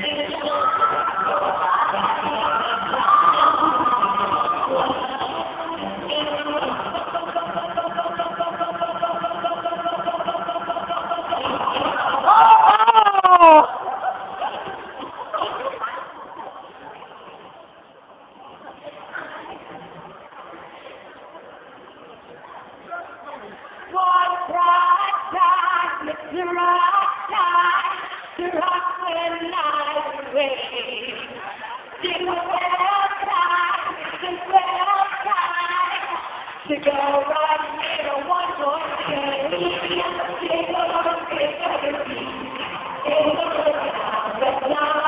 Thank you. To go day. Take a a look, take a